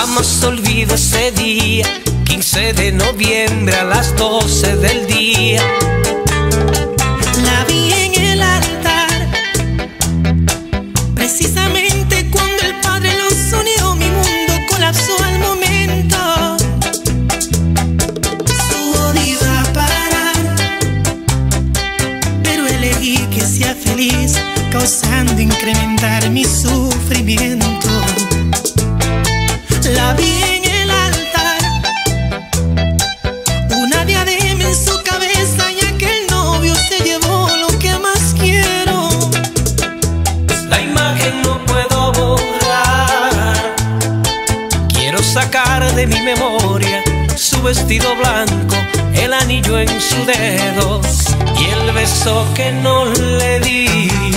Jamás olvido ese día, 15 de noviembre a las 12 del día. La vi en el altar, precisamente cuando el Padre los unió, mi mundo colapsó al momento. Su odio iba a parar, pero elegí que sea feliz, causando incrementar mi sufrimiento. La vi en el altar, una diadema en su cabeza ya que el novio se llevó lo que más quiero. La imagen no puedo borrar. Quiero sacar de mi memoria su vestido blanco, el anillo en su dedo y el beso que no le di.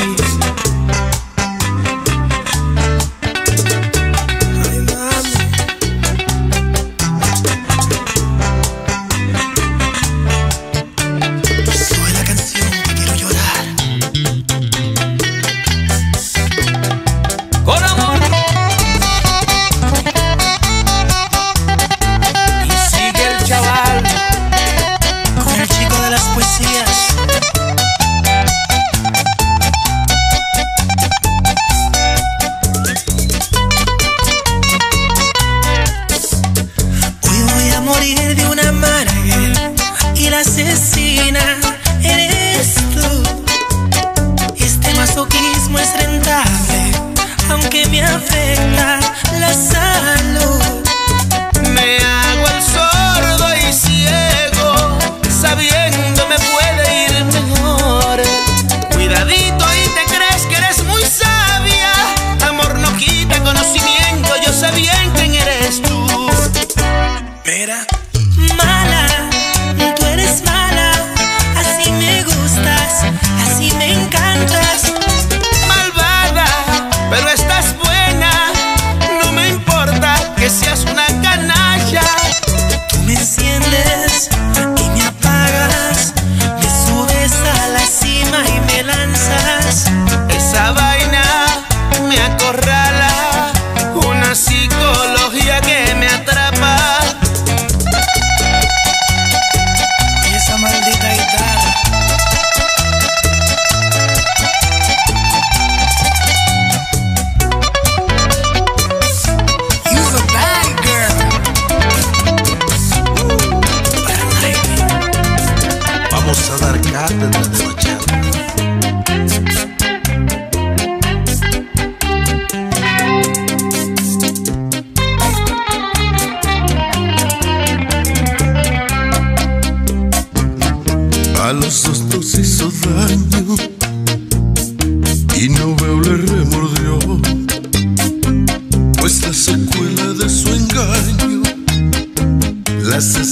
Me Los dos hizo daño y no veo le remordió, pues la secuela de su engaño la hace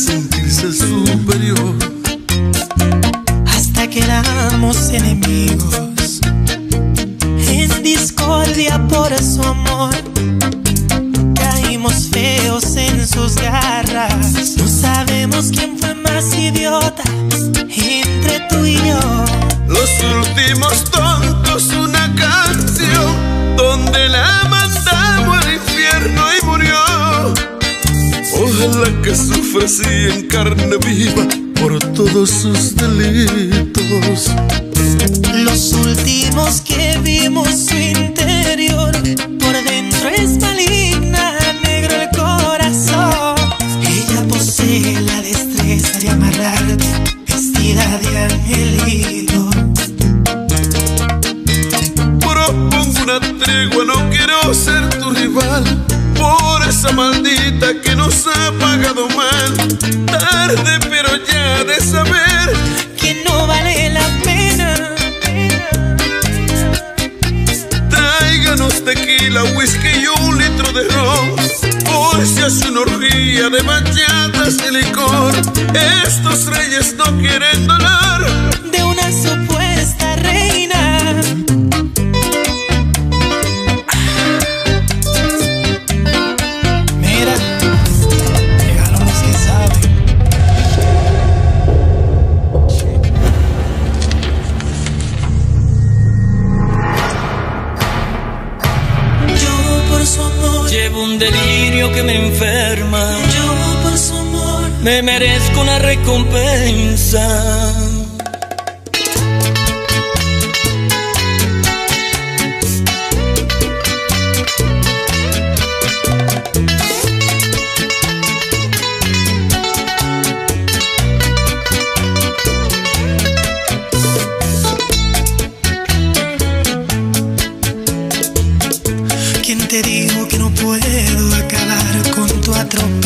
Ojalá que sufra así en carne viva por todos sus delitos. Los últimos que vimos su interior, por dentro es ha pagado mal. Tarde, pero ya de saber Que no vale la pena. Tráiganos tequila, whisky y un litro de ron. Hoy se hace una orgía de bachatas y licor. Estos reyes no quieren dolor. un delirio que me enferma. Yo por su amor me merezco una recompensa.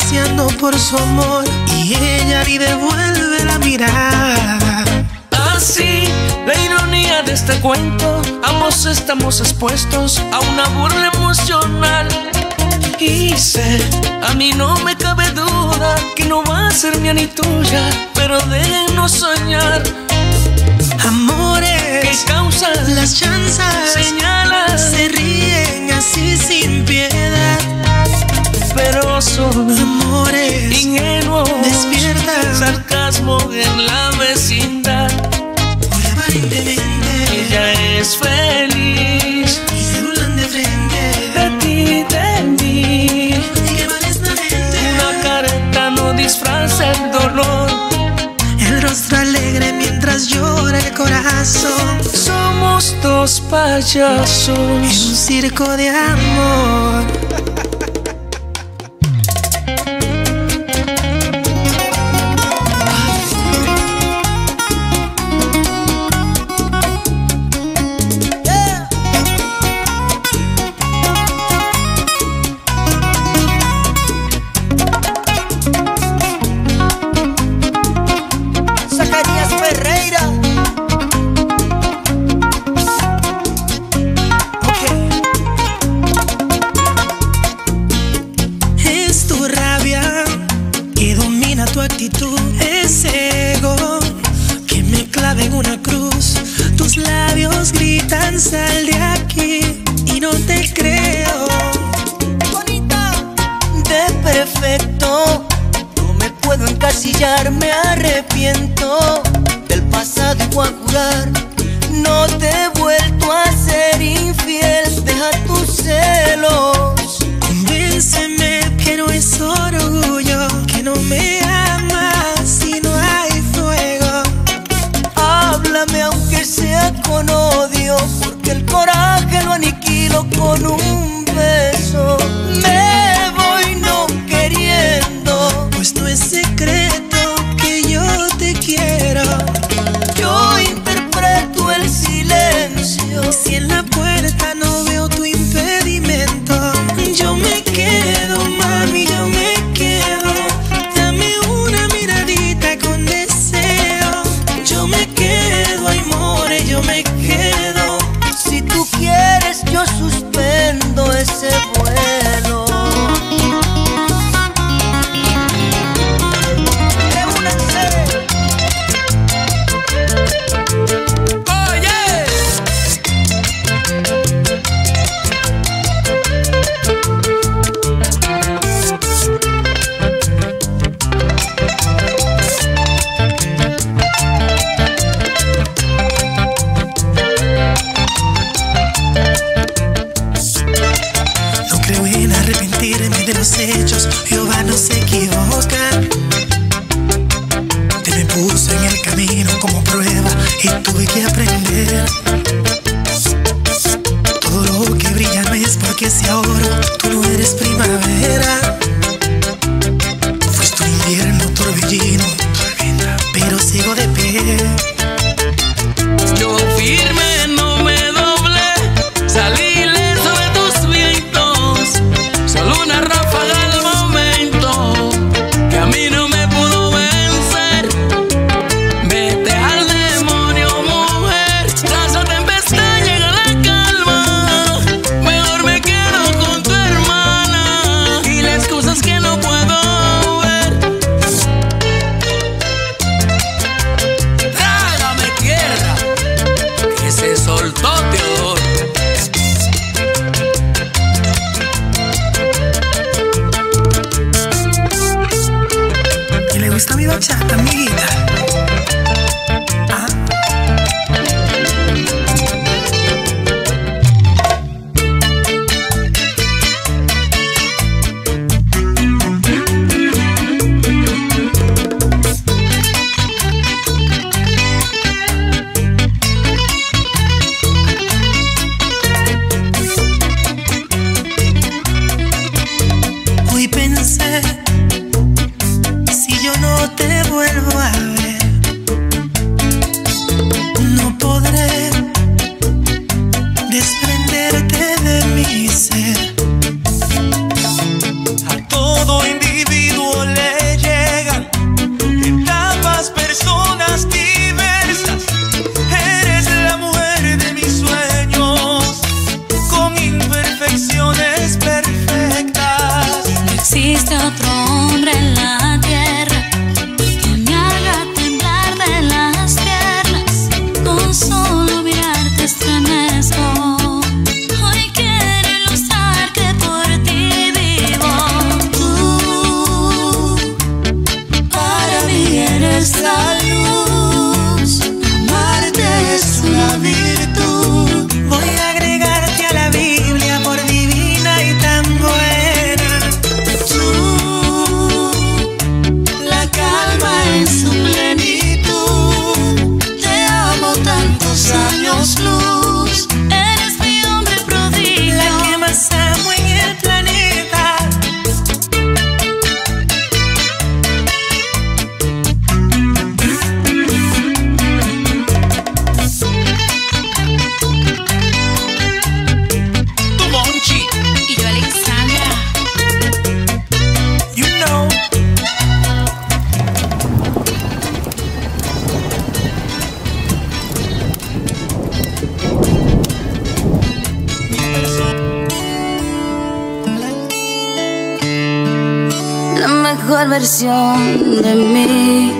fantaseando por su amor y ella ni devuelve la mirada. Así, la ironía de este cuento, ambos estamos expuestos a una burla emocional. Y sé, a mí no me cabe duda que no va a ser mía ni tuya, pero déjenos soñar. Amores que causan las chanzas, señalan, se ríen así sin piedad pero son amores ingenuos. Despierta sarcasmo en la vecindad. Aparentemente ella es feliz y se burlan de frente de ti, de mí. Y que gente. Una careta no disfraza el dolor. El rostro alegre mientras llora el corazón. Somos dos payasos en un circo de amor. versión de mí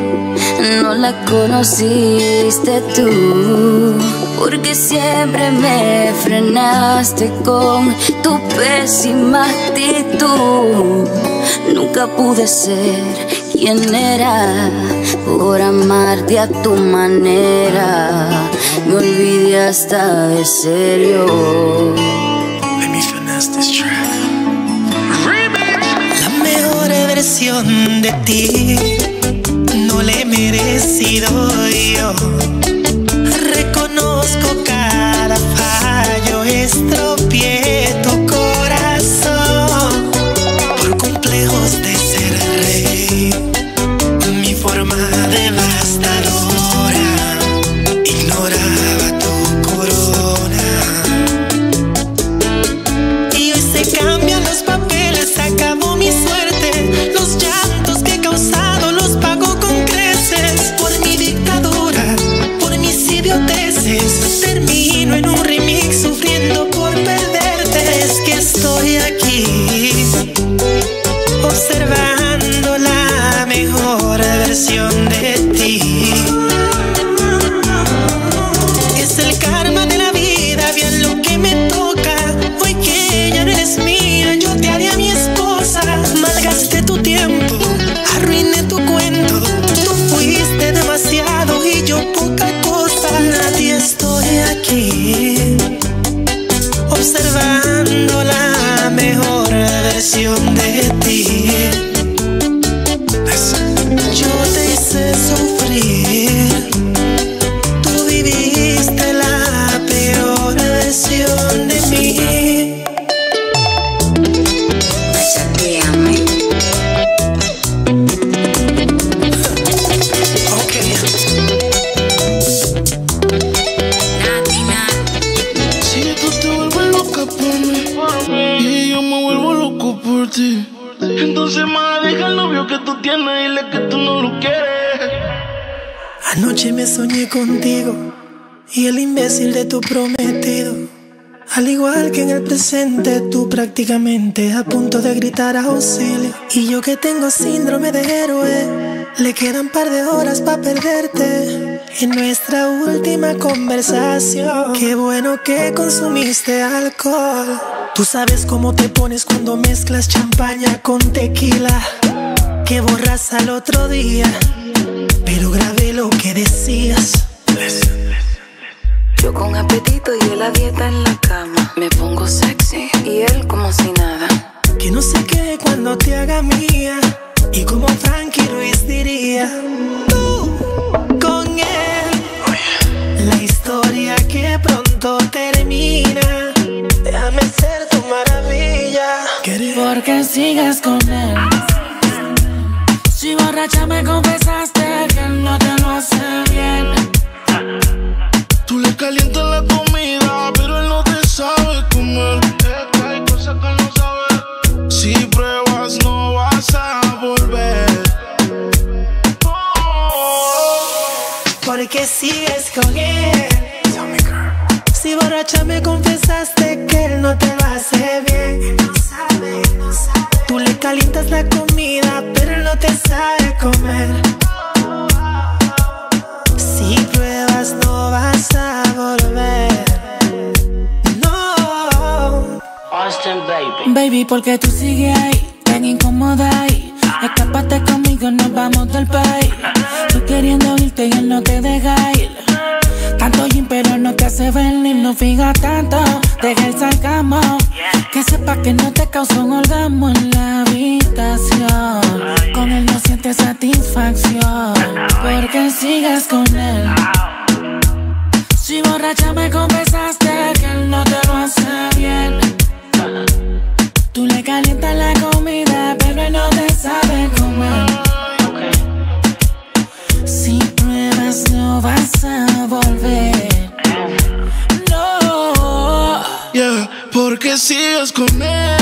no la conociste tú. Porque siempre me frenaste con tu pésima actitud. Nunca pude ser quien era por amarte a tu manera. Me olvidé hasta de serio. de ti no le he merecido yo. Reconozco cada fallo, estropeado. Dice más, deja el novio que tú tienes, dile que tú no lo quieres. Anoche me soñé contigo y el imbécil de tu prometido. Al igual que en el presente, tú prácticamente a punto de gritar auxilio. Y yo que tengo síndrome de héroe, le quedan par de horas para perderte. En nuestra última conversación, qué bueno que consumiste alcohol. Tú sabes cómo te pones cuando mezclas champaña con tequila, que borras al otro día, pero grabé lo que decías. Yo con apetito y él la dieta en la cama. Me pongo sexy y él como si nada. Que no sé qué cuando te haga mía. Y como Frankie Ruiz diría, Déjame ser tu maravilla. Porque sigues con él. Si borracha me confesaste que él no te lo hace bien. Tú le calientas la comida, porque tú sigues ahí, porque sigues con él.